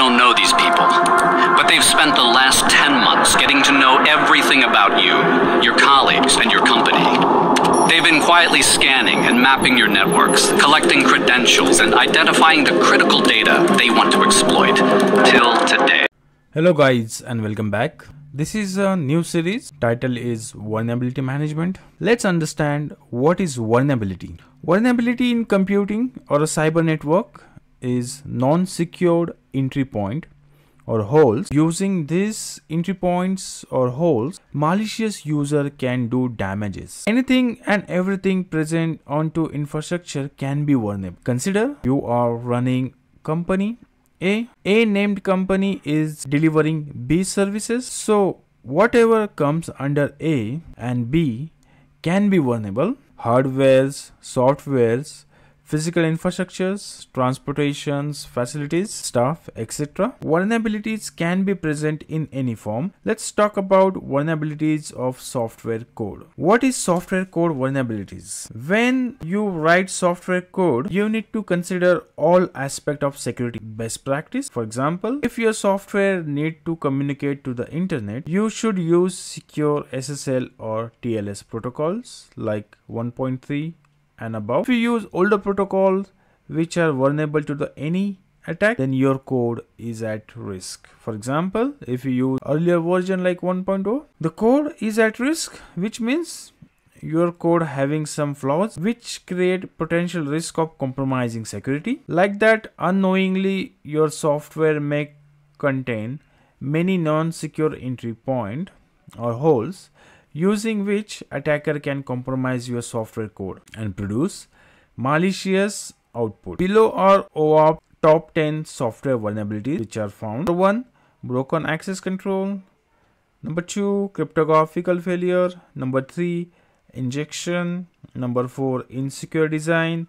don't know these people, but they've spent the last 10 months getting to know everything about you, your colleagues, and your company. They've been quietly scanning and mapping your networks, collecting credentials, and identifying the critical data they want to exploit. Till today. Hello guys and welcome back. This is a new series. Title is Vulnerability Management. Let's understand what is vulnerability. Vulnerability in computing or a cyber network is non-secured entry point or holes. Using these entry points or holes, malicious user can do damages. Anything and everything present onto infrastructure can be vulnerable. Consider you are running company A. A named company is delivering B services. So whatever comes under A and B can be vulnerable. Hardwares, softwares, physical infrastructures, transportations, facilities, staff, etc. Vulnerabilities can be present in any form. Let's talk about vulnerabilities of software code. What is software code vulnerabilities? When you write software code, you need to consider all aspect of security best practice. For example, if your software need to communicate to the internet, you should use secure SSL or TLS protocols like 1.3 and above. If you use older protocols which are vulnerable to the any attack then your code is at risk. For example, if you use earlier version like 1.0, the code is at risk which means your code having some flaws which create potential risk of compromising security. Like that unknowingly your software may contain many non-secure entry point or holes using which attacker can compromise your software code and produce malicious output. Below are top 10 software vulnerabilities which are found. Number 1 broken access control. Number 2 cryptographical failure. Number 3 injection. Number 4 insecure design.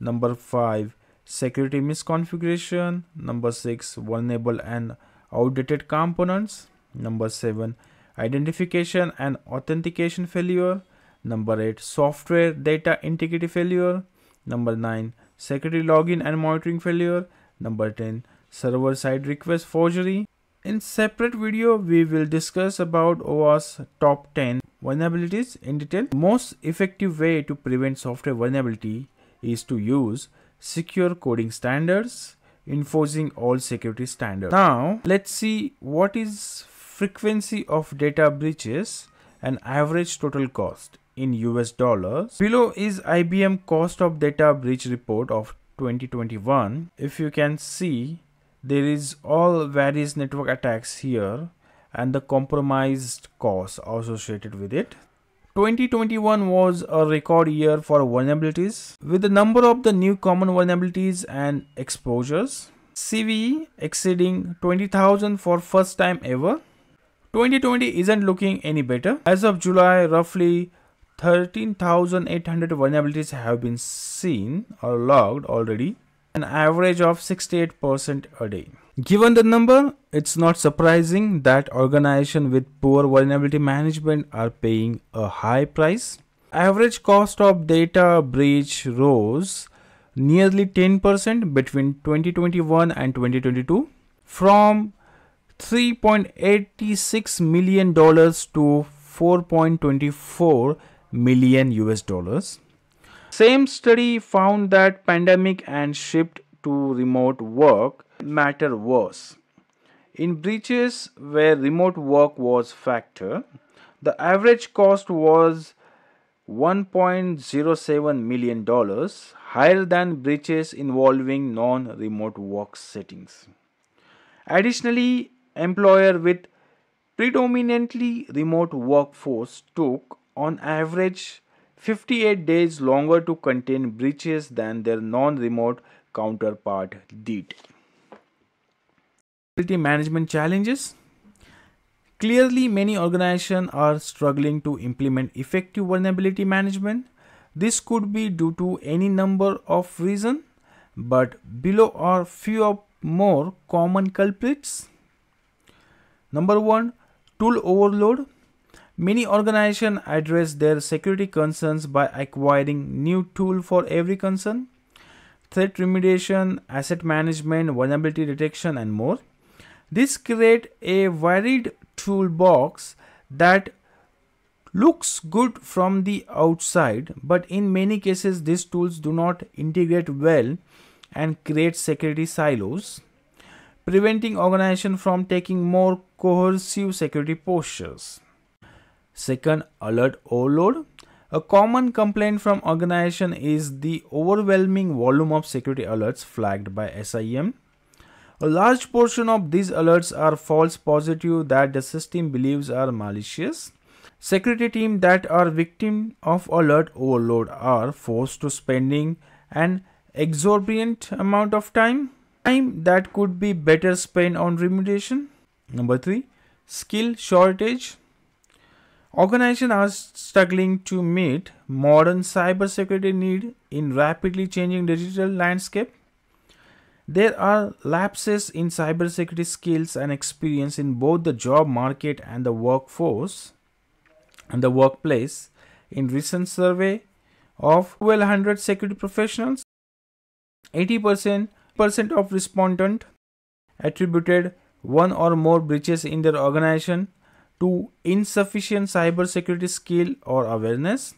Number 5 security misconfiguration. Number 6 vulnerable and outdated components. Number 7 identification and authentication failure. Number 8 software data integrity failure. Number 9 security login and monitoring failure. Number 10 server side request forgery. In separate video we will discuss about OWASP top 10 vulnerabilities in detail. Most effective way to prevent software vulnerability is to use secure coding standards enforcing all security standards. Now let's see what is frequency of data breaches and average total cost in US dollars. Below is IBM cost of data breach report of 2021. If you can see, there is all various network attacks here and the compromised costs associated with it. 2021 was a record year for vulnerabilities with the number of the new common vulnerabilities and exposures. CVE exceeding 20,000 for first time ever 2020 isn't looking any better. As of July, roughly 13,800 vulnerabilities have been seen or logged already, an average of 68% a day. Given the number, it's not surprising that organizations with poor vulnerability management are paying a high price. Average cost of data breach rose nearly 10% between 2021 and 2022 from 3.86 million dollars to 4.24 million US dollars. Same study found that pandemic and shift to remote work matter worse. In breaches where remote work was factor, the average cost was 1.07 million dollars higher than breaches involving non-remote work settings. Additionally, employer with predominantly remote workforce took on average 58 days longer to contain breaches than their non-remote counterpart did. Vulnerability management challenges Clearly, many organizations are struggling to implement effective vulnerability management. This could be due to any number of reasons, but below are few of more common culprits. Number one, tool overload. Many organizations address their security concerns by acquiring new tool for every concern. Threat remediation, asset management, vulnerability detection, and more. This create a varied toolbox that looks good from the outside but in many cases these tools do not integrate well and create security silos preventing organization from taking more cohesive security postures. Second, alert overload. A common complaint from organization is the overwhelming volume of security alerts flagged by SIEM. A large portion of these alerts are false positive that the system believes are malicious. Security teams that are victim of alert overload are forced to spending an exorbitant amount of time time that could be better spent on remediation. Number three, skill shortage. Organizations are struggling to meet modern cybersecurity need in rapidly changing digital landscape. There are lapses in cybersecurity skills and experience in both the job market and the workforce and the workplace. In recent survey of 1200 security professionals, 80% of respondents attributed one or more breaches in their organization to insufficient cybersecurity skill or awareness.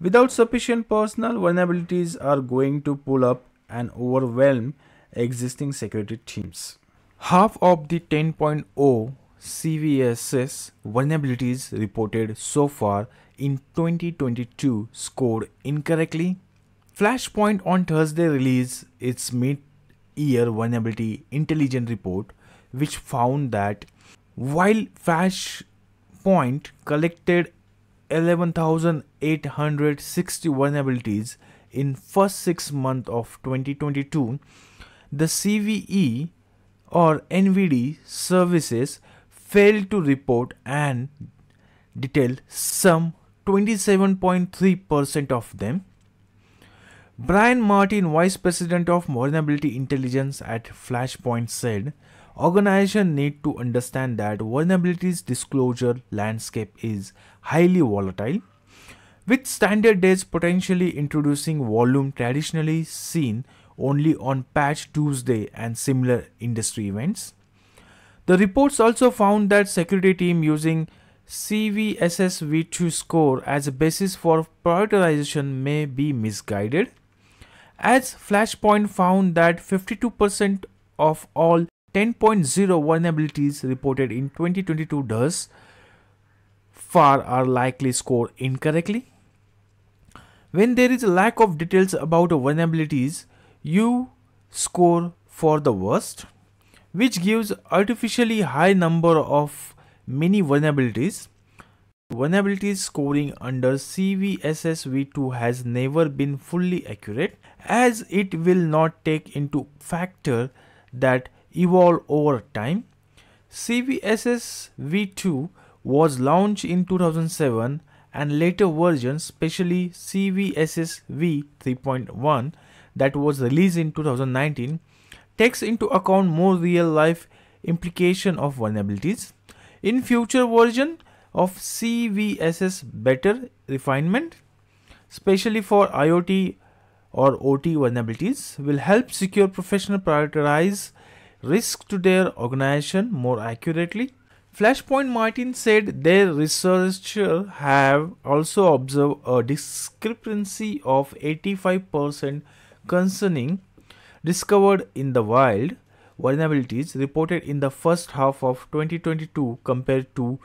Without sufficient personnel, vulnerabilities are going to pull up and overwhelm existing security teams. Half of the 10.0 CVSS vulnerabilities reported so far in 2022 scored incorrectly. Flashpoint on Thursday released its mid year vulnerability intelligence report, which found that while Flashpoint collected 11,860 vulnerabilities in first 6 months of 2022, the CVE or NVD services failed to report and detail some 27.3% of them. Brian Martin, Vice President of Vulnerability Intelligence at Flashpoint said, Organizations need to understand that vulnerabilities disclosure landscape is highly volatile, with standard days potentially introducing volume traditionally seen only on Patch Tuesday and similar industry events. The reports also found that security team using CVSS V2 score as a basis for prioritization may be misguided as Flashpoint found that 52% of all 10.0 vulnerabilities reported in 2022 does far are likely scored incorrectly. When there is a lack of details about vulnerabilities, you score for the worst, which gives artificially high number of many vulnerabilities Vulnerability scoring under CVSS v2 has never been fully accurate as it will not take into factor that evolve over time. CVSS v2 was launched in 2007 and later versions, especially CVSS v 3.1 that was released in 2019, takes into account more real life implication of vulnerabilities. In future version, of CVSS better refinement, especially for IoT or OT vulnerabilities, will help secure professional prioritize risk to their organization more accurately. Flashpoint Martin said their researchers have also observed a discrepancy of 85% concerning discovered in the wild vulnerabilities reported in the first half of 2022 compared to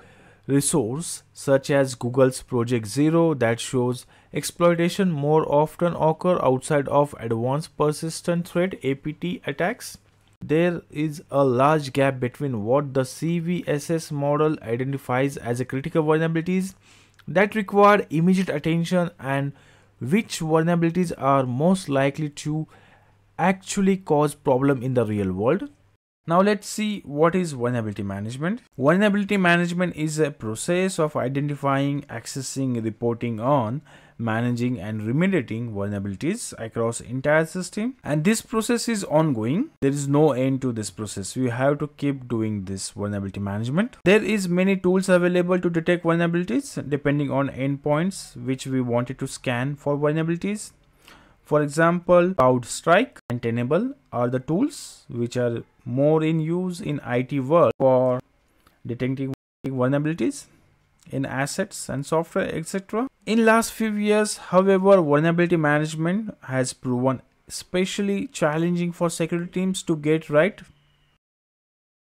resource such as Google's Project Zero that shows exploitation more often occur outside of advanced persistent threat APT attacks. There is a large gap between what the CVSS model identifies as a critical vulnerabilities that require immediate attention and which vulnerabilities are most likely to actually cause problem in the real world. Now let's see what is vulnerability management. Vulnerability management is a process of identifying, accessing, reporting on, managing and remediating vulnerabilities across entire system. And this process is ongoing. There is no end to this process. We have to keep doing this vulnerability management. There is many tools available to detect vulnerabilities depending on endpoints which we wanted to scan for vulnerabilities. For example CrowdStrike Tenable are the tools which are more in use in IT world for detecting vulnerabilities in assets and software etc. In last few years however vulnerability management has proven especially challenging for security teams to get right